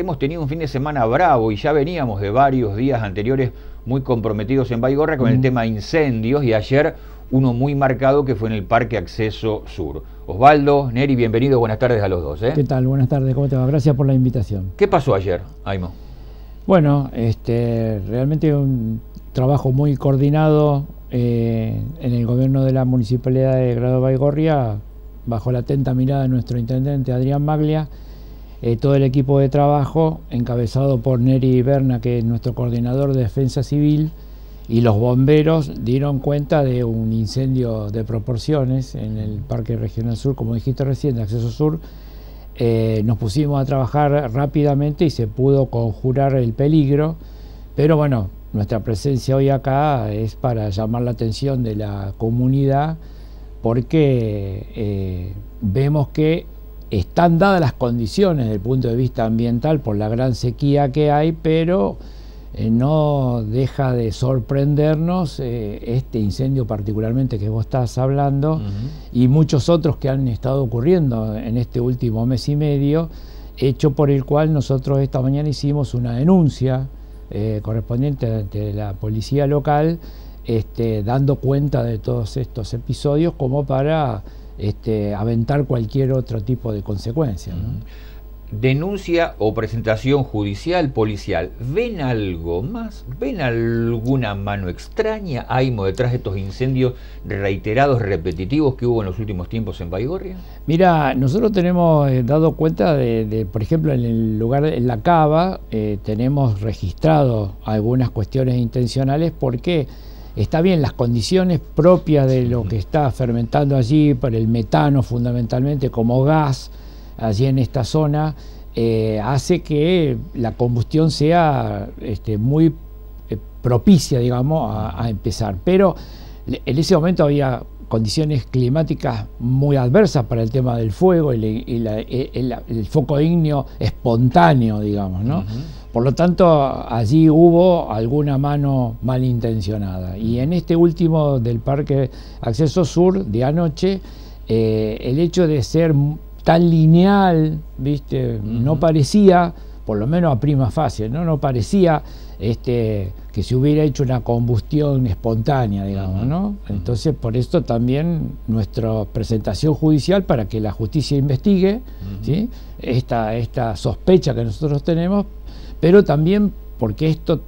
hemos tenido un fin de semana bravo y ya veníamos de varios días anteriores muy comprometidos en Baigorra con el tema incendios y ayer uno muy marcado que fue en el Parque Acceso Sur. Osvaldo, Neri, bienvenido, buenas tardes a los dos. ¿eh? ¿Qué tal? Buenas tardes, ¿cómo te va? Gracias por la invitación. ¿Qué pasó ayer, Aimo? Bueno, este, realmente un trabajo muy coordinado eh, en el gobierno de la Municipalidad de Grado Baigorria, bajo la atenta mirada de nuestro intendente Adrián Maglia, eh, todo el equipo de trabajo, encabezado por Neri Berna, que es nuestro coordinador de defensa civil, y los bomberos dieron cuenta de un incendio de proporciones en el Parque Regional Sur, como dijiste recién, de Acceso Sur. Eh, nos pusimos a trabajar rápidamente y se pudo conjurar el peligro, pero bueno, nuestra presencia hoy acá es para llamar la atención de la comunidad porque eh, vemos que están dadas las condiciones desde el punto de vista ambiental por la gran sequía que hay, pero eh, no deja de sorprendernos eh, este incendio particularmente que vos estás hablando y muchos otros que han estado ocurriendo en este último mes y medio, hecho por el cual nosotros esta mañana hicimos una denuncia eh, correspondiente ante la policía local, este, dando cuenta de todos estos episodios como para este, aventar cualquier otro tipo de consecuencia. Denuncia o presentación judicial, policial, ¿ven algo más? ¿Ven alguna mano extraña, Aimo, detrás de estos incendios reiterados, repetitivos que hubo en los últimos tiempos en Baigorria? Mira, nosotros tenemos eh, dado cuenta de, por ejemplo, en el lugar, en la cava, eh, tenemos registrado algunas cuestiones intencionales porque está bien las condiciones propias de lo que está fermentando allí, por el metano fundamentalmente como gas, allí en esta zona, eh, hace que la combustión sea este, muy eh, propicia, digamos, a, empezar. Pero en ese momento había condiciones climáticas muy adversas para el tema del fuego y, el, foco ígneo espontáneo, digamos, ¿no? Por lo tanto, allí hubo alguna mano malintencionada. Y en este último del Parque Acceso Sur de anoche, eh, el hecho de ser tan lineal, ¿viste? No parecía, por lo menos a prima fase, ¿no? No parecía este, que se hubiera hecho una combustión espontánea, digamos, ¿no? Entonces, por esto también nuestra presentación judicial para que la justicia investigue ¿sí? esta, esta sospecha que nosotros tenemos, pero también porque esto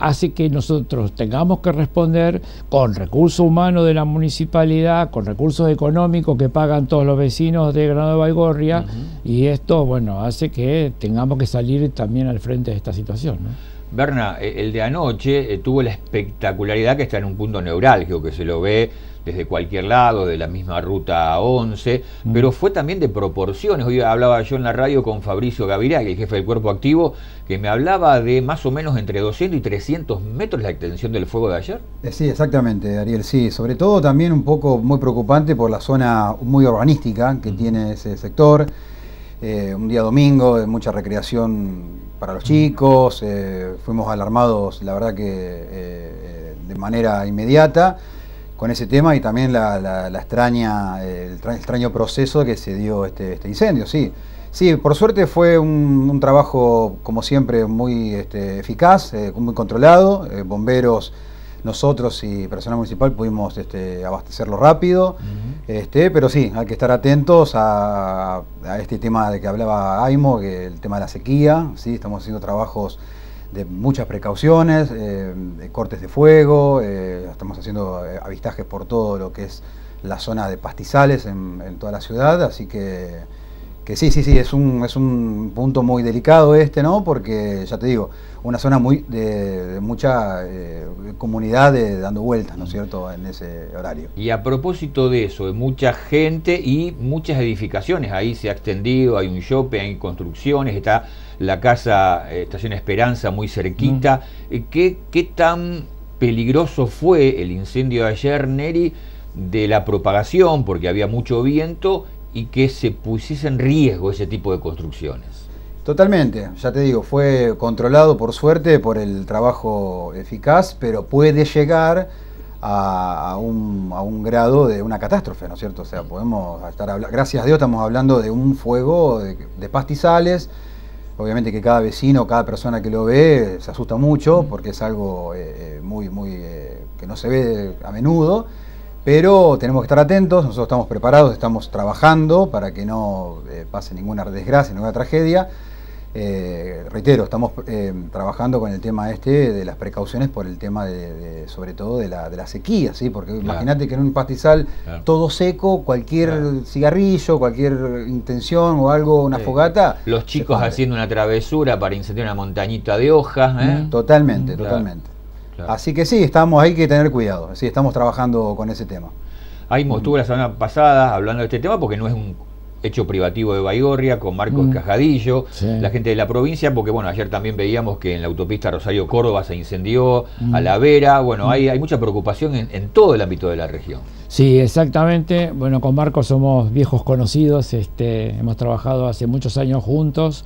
hace que nosotros tengamos que responder con recursos humanos de la municipalidad, con recursos económicos que pagan todos los vecinos de Granada de Baigorria, y esto, bueno, hace que tengamos que salir también al frente de esta situación. Berna, eh, el de anoche eh, tuvo la espectacularidad que está en un punto neurálgico, que se lo ve desde cualquier lado, de la misma ruta 11, mm. pero fue también de proporciones. Hoy hablaba yo en la radio con Fabricio Gavirá, el jefe del cuerpo activo, que me hablaba de más o menos entre 200 y 300 metros la extensión del fuego de ayer. Eh, sí, exactamente, Ariel, sí. Sobre todo también un poco muy preocupante por la zona muy urbanística que tiene ese sector. Eh, un día domingo mucha recreación para los chicos, eh, fuimos alarmados, la verdad que de manera inmediata con ese tema y también la, extraña, el, extraño proceso que se dio este, este incendio, sí. Sí, por suerte fue un, trabajo, como siempre, muy este, eficaz, eh, muy controlado. Eh, bomberos, nosotros y personal municipal pudimos este, abastecerlo rápido. este, pero sí, hay que estar atentos a, este tema de que hablaba Aimo, que el tema de la sequía. ¿sí? Estamos haciendo trabajos de muchas precauciones, eh, de cortes de fuego, eh, estamos haciendo eh, avistajes por todo lo que es la zona de pastizales en, toda la ciudad, así que, que, sí, sí, sí, es un, es un punto muy delicado este, ¿no? Porque, ya te digo, una zona muy de, mucha comunidad dando vueltas, ¿no es cierto?, en ese horario. Y a propósito de eso, de mucha gente y muchas edificaciones, ahí se ha extendido, hay un shopping, hay construcciones, está la casa eh, Estación Esperanza muy cerquita. Eh, ¿Qué, ¿Qué, tan peligroso fue el incendio de ayer, Neri, de la propagación, porque había mucho viento y que se pusiese en riesgo ese tipo de construcciones? Totalmente, ya te digo, fue controlado por suerte por el trabajo eficaz, pero puede llegar a, un, a un, grado de una catástrofe, ¿no es cierto? O sea, podemos estar hablando, gracias a Dios estamos hablando de un fuego de pastizales, obviamente que cada vecino, cada persona que lo ve se asusta mucho porque es algo muy, muy que no se ve a menudo. Pero tenemos que estar atentos, nosotros estamos preparados, estamos trabajando para que no pase ninguna desgracia, ninguna tragedia. Eh, reitero, estamos eh, trabajando con el tema este de las precauciones por el tema de, sobre todo de la, de la sequía, ¿sí? porque imagínate que en un pastizal todo seco, cualquier cigarrillo, cualquier intención o algo, una fogata. Los chicos haciendo una travesura para incendiar una montañita de hojas. ¿eh? Totalmente, totalmente. Así que sí, estamos, hay que tener cuidado, sí, estamos trabajando con ese tema. Ahí estuvo la semana pasada hablando de este tema porque no es un hecho privativo de Baigorria con Marcos mm. Cajadillo, la gente de la provincia, porque bueno, ayer también veíamos que en la autopista Rosario Córdoba se incendió, a mm. la Vera, bueno, mm. hay, hay mucha preocupación en, todo el ámbito de la región. Sí, exactamente. Bueno, con Marcos somos viejos conocidos, este, hemos trabajado hace muchos años juntos.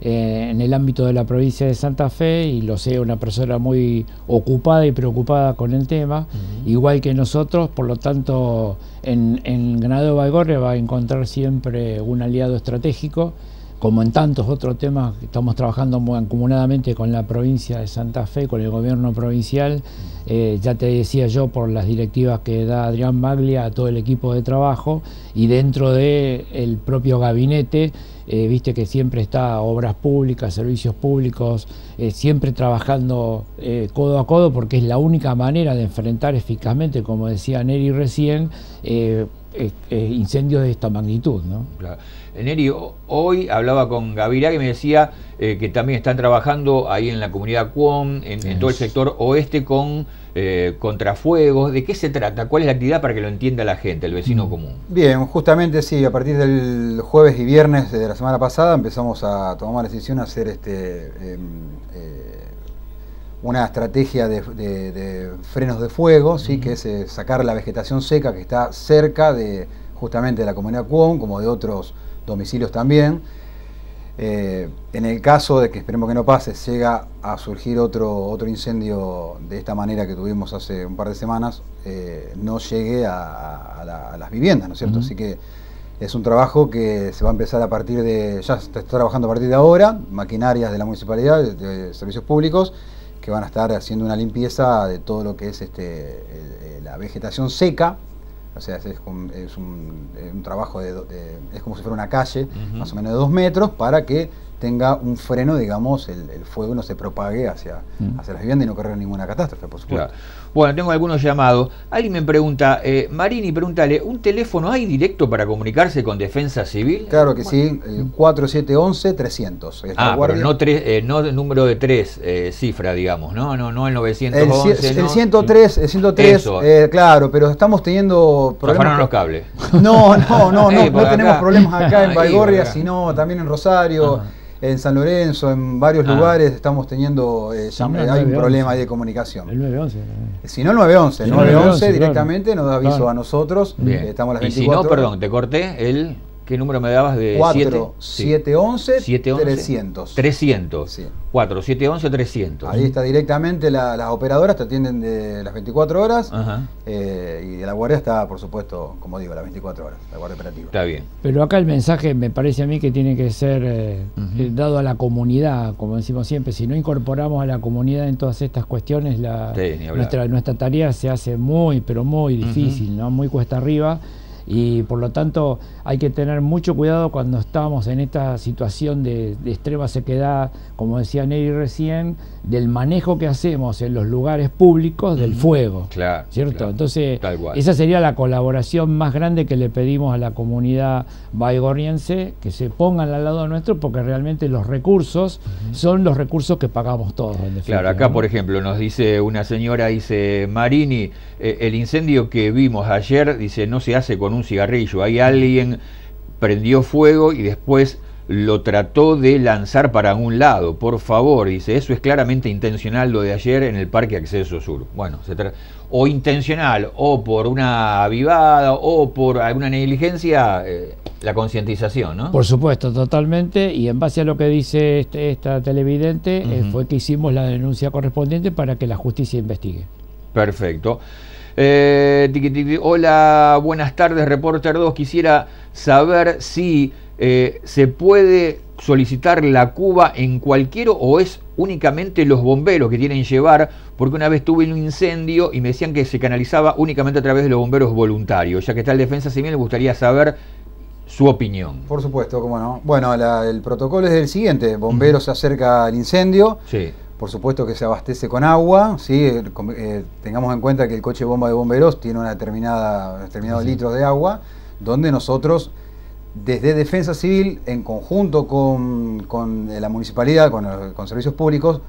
Eh, en el ámbito de la provincia de Santa Fe y lo sé, una persona muy ocupada y preocupada con el tema, igual que nosotros, por lo tanto en, en Ganado Baigorria va a encontrar siempre un aliado estratégico, como en tantos otros temas estamos trabajando acumuladamente con la provincia de Santa Fe, con el gobierno provincial, eh, ya te decía yo por las directivas que da Adrián Maglia a todo el equipo de trabajo y dentro del el propio gabinete, eh, viste que siempre está obras públicas, servicios públicos, eh, siempre trabajando codo a codo porque es la única manera de enfrentar eficazmente, como decía Neri recién, incendios de esta magnitud. ¿no? Claro. Neri, hoy hablaba con Gaviria que me decía eh, que también están trabajando ahí en la comunidad Cuom, en, todo el sector oeste con eh, contrafuegos. ¿De qué se trata? ¿Cuál es la actividad para que lo entienda la gente, el vecino mm. común? Bien, justamente sí, a partir del jueves y viernes de la semana pasada empezamos a tomar la decisión de hacer este em, eh, una estrategia de, frenos de fuego, ¿sí? que es sacar la vegetación seca que está cerca de justamente de la comunidad Cuom, como de otros domicilios también. Eh, en el caso de que esperemos que no pase, llega a surgir otro, otro incendio de esta manera que tuvimos hace un par de semanas, eh, no llegue a, las viviendas, ¿no es cierto? Así que es un trabajo que se va a empezar a partir de, ya está, trabajando a partir de ahora, maquinarias de la municipalidad, de, servicios públicos, que van a estar haciendo una limpieza de todo lo que es este, la vegetación seca, o sea, es, un, un, trabajo de, es como si fuera una calle, más o menos de dos metros, para que tenga un freno, digamos, el, fuego no se propague hacia, mm. hacia las viviendas y no correr ninguna catástrofe, por supuesto. Bueno, tengo algunos llamados. Alguien me pregunta, eh, Marini, pregúntale, ¿un teléfono hay directo para comunicarse con Defensa Civil? Claro que sí, el 4711-300. Ah, pero no, tres, eh, no el número de tres eh, cifra, digamos, ¿no? No, no el 911. El, el 103, el 103 eh, claro, pero estamos teniendo problemas. los cables. No, no, no, no, no tenemos problemas acá en Baigorria, sino también en Rosario en San Lorenzo, en varios ah. lugares estamos teniendo, eh, hay un problema de comunicación. El 911. Si no el 911, el 911 directamente nos da aviso a nosotros. Eh, estamos las 24 y si no, perdón, te corté el ¿Qué número me dabas de 4, 711 300. 300. Sí. 4, 711 300. Ahí está directamente las operadoras, te atienden de las 24 horas. Eh, y de la guardia está, por supuesto, como digo, las 24 horas, la guardia operativa. Está bien. Pero acá el mensaje me parece a mí que tiene que ser eh, eh, dado a la comunidad, como decimos siempre. Si no incorporamos a la comunidad en todas estas cuestiones, la, nuestra, nuestra tarea se hace muy, pero muy difícil, ¿no? muy cuesta arriba y por lo tanto hay que tener mucho cuidado cuando estamos en esta situación de, extrema sequedad, como decía Neri recién, del manejo que hacemos en los lugares públicos del fuego. Claro. ¿Cierto? Entonces, esa sería la colaboración más grande que le pedimos a la comunidad baigorriense, que se pongan al lado nuestro, porque realmente los recursos son los recursos que pagamos todos. claro, acá por ejemplo nos dice una señora, dice Marini, eh, el incendio que vimos ayer, dice, no se hace con un cigarrillo, hay alguien prendió fuego y después lo trató de lanzar para un lado. Por favor, dice, eso es claramente intencional lo de ayer en el Parque Acceso Sur. Bueno, se o intencional, o por una avivada, o por alguna negligencia, eh, la concientización, ¿no? Por supuesto, totalmente. Y en base a lo que dice este, esta televidente, eh, fue que hicimos la denuncia correspondiente para que la justicia investigue. Perfecto. Eh, hola, buenas tardes, Reporter 2. Quisiera saber si eh, se puede solicitar la cuba en cualquiera o es únicamente los bomberos que tienen que llevar, porque una vez tuve un incendio y me decían que se canalizaba únicamente a través de los bomberos voluntarios, ya que está el Defensa Civil, me gustaría saber su opinión. Por supuesto, cómo no. Bueno, el protocolo es el siguiente, bomberos se acerca al incendio, sí. Por supuesto que se abastece con agua, ¿sí? Eh, tengamos en cuenta que el coche bomba de bomberos tiene una determinada, determinados litros de agua, donde nosotros desde Defensa Civil, en conjunto con, eh, la municipalidad, con, servicios públicos,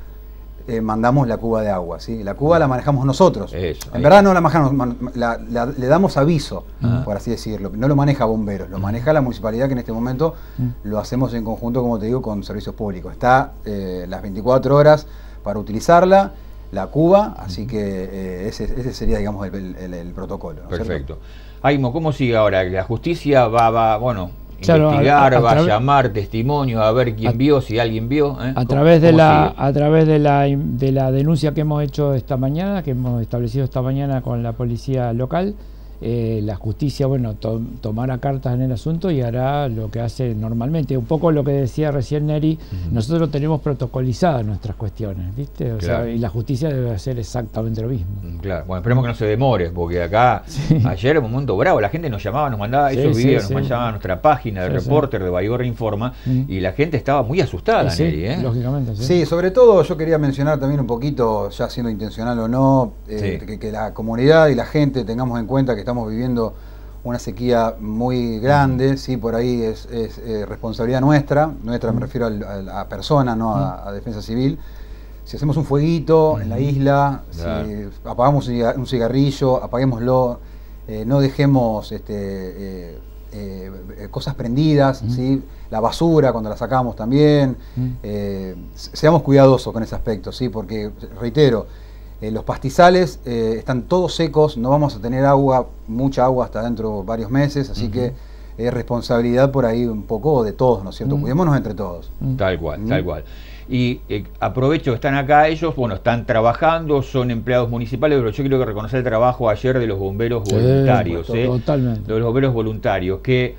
eh, mandamos la cuba de agua. ¿sí? La cuba la manejamos nosotros. en verdad no la manejamos, le damos aviso, ah. por así decirlo. No lo maneja bomberos, lo maneja la municipalidad que en este momento mm. lo hacemos en conjunto, como te digo, con servicios públicos. Está eh, las 24 horas para utilizarla la Cuba, así que ese, sería, digamos, el, protocolo. Perfecto. Aimo, ¿cómo sigue ahora? La justicia va, va bueno, investigar, va a llamar testimonio a ver quién vio, si alguien vio. ¿eh? A través de la, a través de la de la denuncia que hemos hecho esta mañana, que hemos establecido esta mañana con la policía local, eh, la justicia, bueno, tomará cartas en el asunto y hará lo que hace normalmente. Un poco lo que decía recién Neri, nosotros tenemos protocolizadas nuestras cuestiones, ¿viste? y la justicia debe hacer exactamente lo mismo. Mm, claro, bueno, esperemos que no se demore, porque acá ayer un momento bravo, la gente nos llamaba, nos mandaba esos videos, nos mandaba a nuestra página de reporter de Baigorra Informa mm. y la gente estaba muy asustada, Neri, ¿eh? Lógicamente, sí. sobre todo yo quería mencionar también un poquito, ya siendo intencional o no, eh, que la comunidad y la gente tengamos en cuenta que estamos viviendo una sequía muy grande, ¿sí? por ahí es, eh, responsabilidad nuestra, nuestra me refiero a la persona, no a, Defensa Civil. Si hacemos un fueguito en la isla, si apagamos un cigarrillo, apaguémoslo, eh, no dejemos este, eh, cosas prendidas, ¿sí? la basura cuando la sacamos también, seamos cuidadosos con ese aspecto, ¿sí? porque, reitero, eh, los pastizales eh, están todos secos, no vamos a tener agua, mucha agua hasta dentro de varios meses, así que es responsabilidad por ahí un poco de todos, ¿no es cierto? Cuidémonos entre todos. Tal cual, tal cual. Y eh, aprovecho que están acá ellos, bueno, están trabajando, son empleados municipales, pero yo quiero que reconocer el trabajo ayer de los bomberos voluntarios, totalmente. De los bomberos voluntarios, que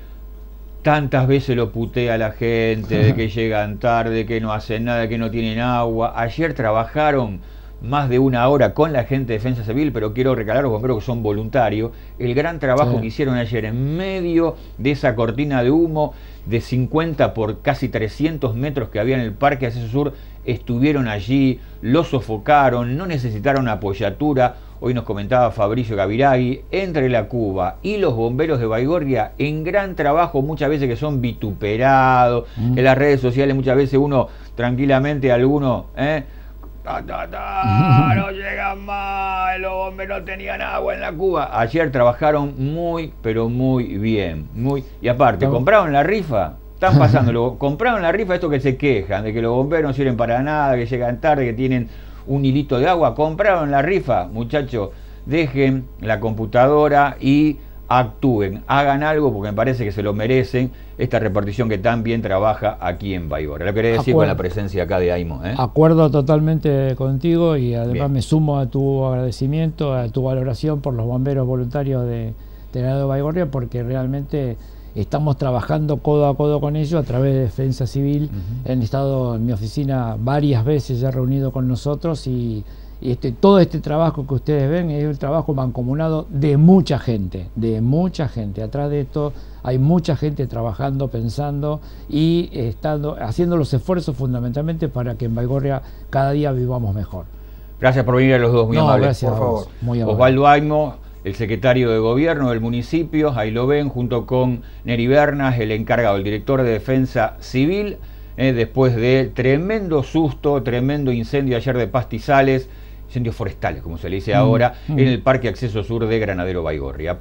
tantas veces lo putea a la gente, de que llegan tarde, que no hacen nada, que no tienen agua. Ayer trabajaron más de una hora con la gente de Defensa Civil, pero quiero recalar a los bomberos que son voluntarios, el gran trabajo que hicieron ayer en medio de esa cortina de humo de 50 por casi 300 metros que había en el Parque Acceso Sur, estuvieron allí, lo sofocaron, no necesitaron apoyatura. Hoy nos comentaba Fabricio Gaviragui, entre la Cuba y los bomberos de Baigorria, en gran trabajo, muchas veces que son vituperados, mm. en las redes sociales muchas veces uno tranquilamente, alguno, ¿eh? no llegan más, los bomberos tenían agua en la Cuba. Ayer trabajaron muy, pero muy bien. Muy, y aparte, ¿compraron la rifa? Están pasando, compraron la rifa esto que se quejan, de que los bomberos no sirven para nada, que llegan tarde, que tienen un hilito de agua. Compraron la rifa, muchachos, dejen la computadora y actúen, hagan algo porque me parece que se lo merecen esta repartición que tan bien trabaja aquí en Baigorra. Lo quería decir con la presencia acá de Aimo. ¿eh? Acuerdo totalmente contigo y además me sumo a tu agradecimiento, a tu valoración por los bomberos voluntarios de, de la de Baigorria porque realmente estamos trabajando codo a codo con ellos a través de Defensa Civil. Han estado en mi oficina varias veces ya reunido con nosotros y y este, todo este trabajo que ustedes ven es un trabajo mancomunado de mucha gente, de mucha gente. Atrás de esto hay mucha gente trabajando, pensando y estando, haciendo los esfuerzos fundamentalmente para que en Baigorria cada día vivamos mejor. Gracias por venir a los dos, muy amables. Gracias, por favor. Muy Osvaldo Aimo, el secretario de gobierno del municipio, ahí lo ven, junto con Neri Bernas, el encargado, el director de defensa civil, eh, después de tremendo susto, tremendo incendio ayer de pastizales incendios forestales, como se le dice ahora, mm. en el Parque Acceso Sur de Granadero Baigorria.